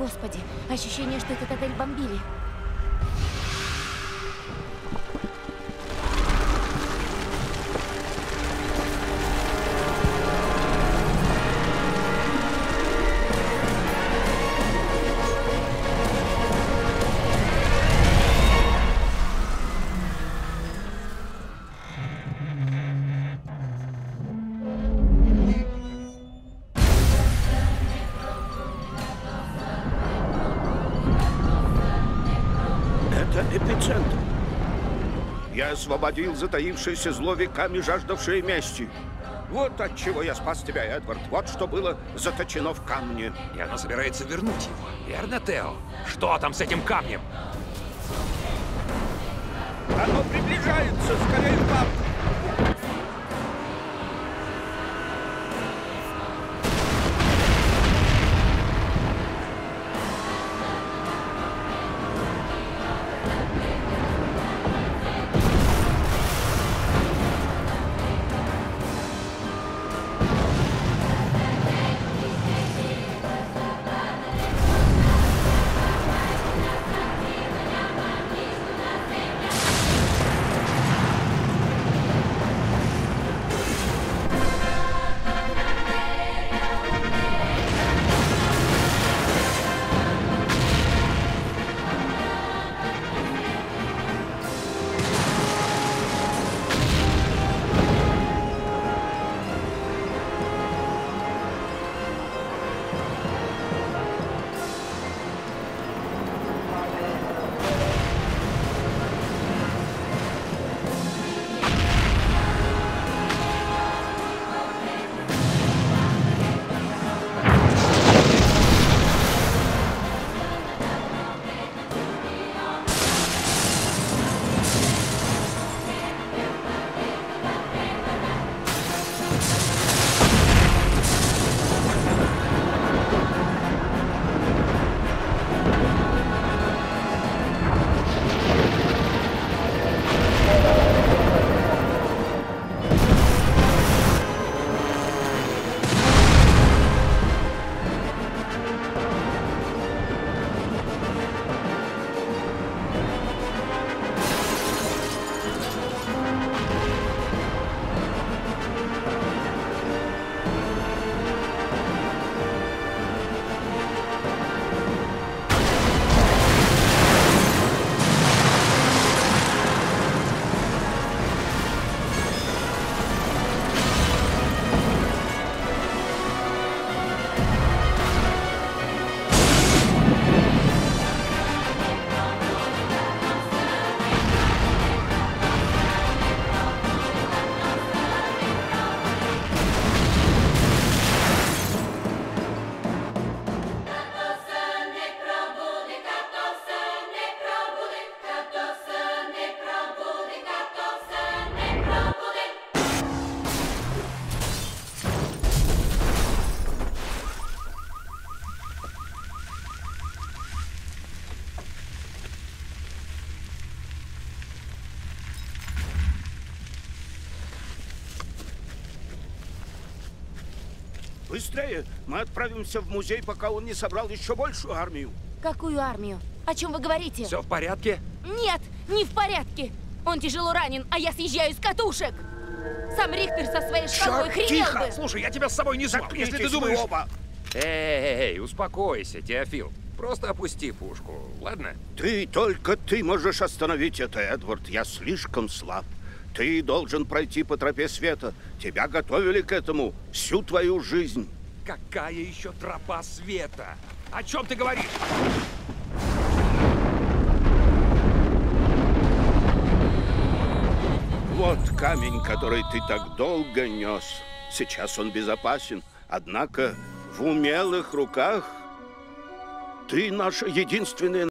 Господи, ощущение, что этот отель бомбили. Это эпицентр. Я освободил затаившееся зло веками жаждавшее мести. Вот от чего я спас тебя, Эдвард. Вот что было заточено в камне. И она собирается вернуть его. Верно, Тео? Что там с этим камнем? Оно приближается, скорее в. Быстрее! Мы отправимся в музей, пока он не собрал еще большую армию. Какую армию? О чем вы говорите? Все в порядке? Нет, не в порядке. Он тяжело ранен, а я съезжаю с катушек. Сам Рихтер со своей шкалой хренел тихо! бы. Слушай, я тебя с собой не звал. Если ты думаешь... оба! Эй, эй, эй, успокойся, Теофил. Просто опусти пушку, ладно? Ты, только ты можешь остановить это, Эдвард. Я слишком слаб. Ты должен пройти по тропе света. Тебя готовили к этому всю твою жизнь. Какая еще тропа света? О чем ты говоришь? Вот камень, который ты так долго нес. Сейчас он безопасен. Однако в умелых руках ты наша единственная